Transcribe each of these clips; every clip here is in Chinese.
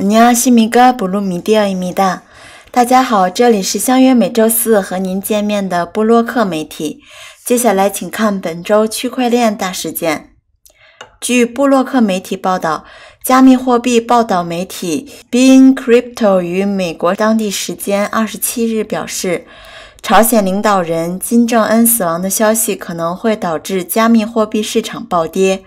你好，西米哥布鲁米蒂尔米达。大家好，这里是相约每周四和您见面的布洛克媒体。接下来，请看本周区块链大事件。据布洛克媒体报道，加密货币报道媒体 Being Crypto 于美国当地时间二十七日表示，朝鲜领导人金正恩死亡的消息可能会导致加密货币市场暴跌。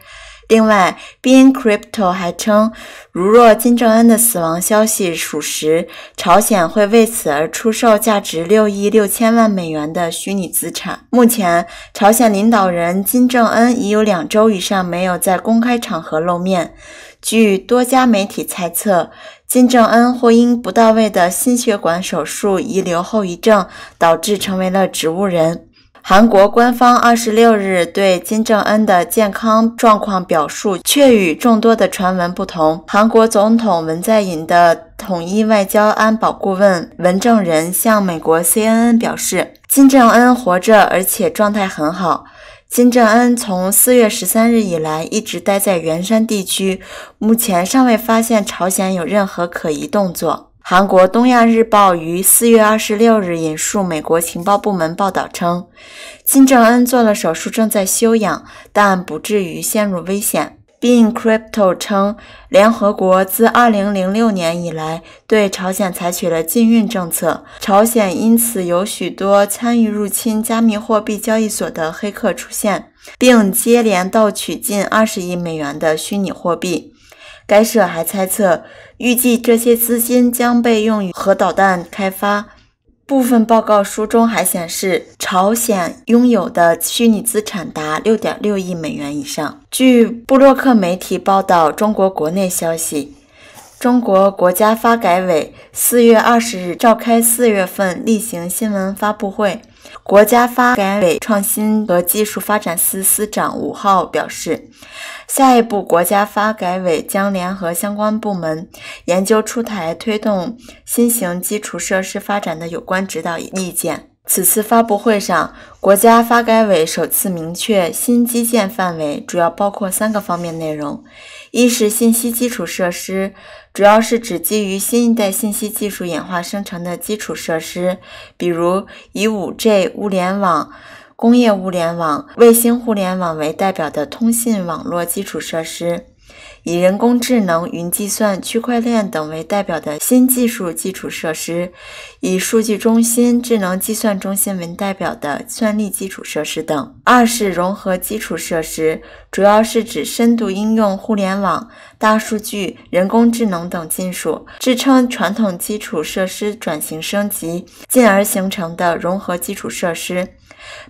另外，Being Crypto 还称，如若金正恩的死亡消息属实，朝鲜会为此而出售价值六亿六千万美元的虚拟资产。目前，朝鲜领导人金正恩已有两周以上没有在公开场合露面。据多家媒体猜测，金正恩或因不到位的心血管手术遗留后遗症，导致成为了植物人。韩国官方二十六日对金正恩的健康状况表述，却与众多的传闻不同。韩国总统文在寅的统一外交安保顾问文正仁向美国 CNN 表示，金正恩活着，而且状态很好。金正恩从四月十三日以来一直待在元山地区，目前尚未发现朝鲜有任何可疑动作。韩国《东亚日报》于四月二十六日引述美国情报部门报道称，金正恩做了手术，正在休养，但不至于陷入危险。Beecrypto 称，联合国自二零零六年以来对朝鲜采取了禁运政策，朝鲜因此有许多参与入侵加密货币交易所的黑客出现，并接连盗取近二十亿美元的虚拟货币。该社还猜测，预计这些资金将被用于核导弹开发。部分报告书中还显示，朝鲜拥有的虚拟资产达六点六亿美元以上。据布洛克媒体报道，中国国内消息，中国国家发改委四月二十日召开四月份例行新闻发布会。国家发改委创新和技术发展司司长武浩表示，下一步国家发改委将联合相关部门，研究出台推动新型基础设施发展的有关指导意见。此次发布会上，国家发改委首次明确新基建范围，主要包括三个方面内容：一是信息基础设施。主要是指基于新一代信息技术演化生成的基础设施，比如以 5G 物联网、工业物联网、卫星互联网为代表的通信网络基础设施。以人工智能、云计算、区块链等为代表的新技术基础设施，以数据中心、智能计算中心为代表的算力基础设施等。二是融合基础设施，主要是指深度应用互联网、大数据、人工智能等技术，支撑传统基础设施转型升级，进而形成的融合基础设施，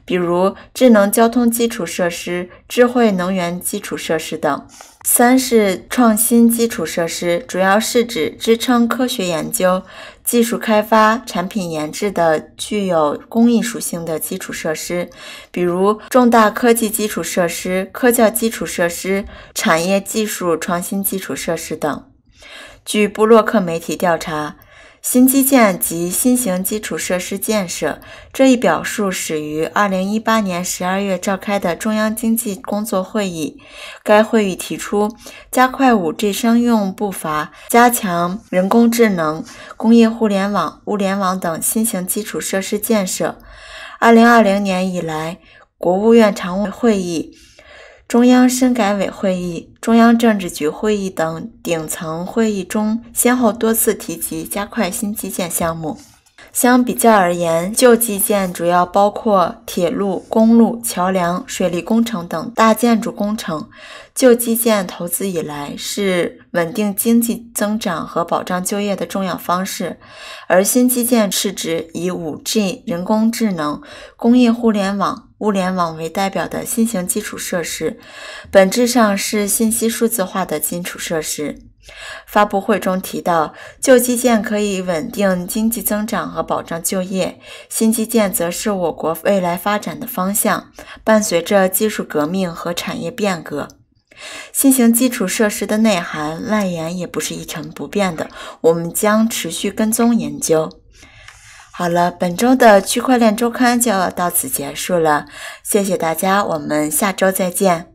比如智能交通基础设施、智慧能源基础设施等。三是创新基础设施，主要是指支撑科学研究、技术开发、产品研制的具有公益属性的基础设施，比如重大科技基础设施、科教基础设施、产业技术创新基础设施等。据布洛克媒体调查。新基建及新型基础设施建设这一表述始于二零一八年十二月召开的中央经济工作会议。该会议提出，加快五 G 商用步伐，加强人工智能、工业互联网、物联网等新型基础设施建设。二零二零年以来，国务院常务会议。中央深改委会议、中央政治局会议等顶层会议中，先后多次提及加快新基建项目。相比较而言，旧基建主要包括铁路、公路、桥梁、水利工程等大建筑工程。旧基建投资以来是稳定经济增长和保障就业的重要方式，而新基建是指以 5G、人工智能、工业互联网、物联网为代表的新型基础设施，本质上是信息数字化的基础设施。发布会中提到，旧基建可以稳定经济增长和保障就业，新基建则是我国未来发展的方向。伴随着技术革命和产业变革，新型基础设施的内涵外延也不是一成不变的。我们将持续跟踪研究。好了，本周的区块链周刊就要到此结束了，谢谢大家，我们下周再见。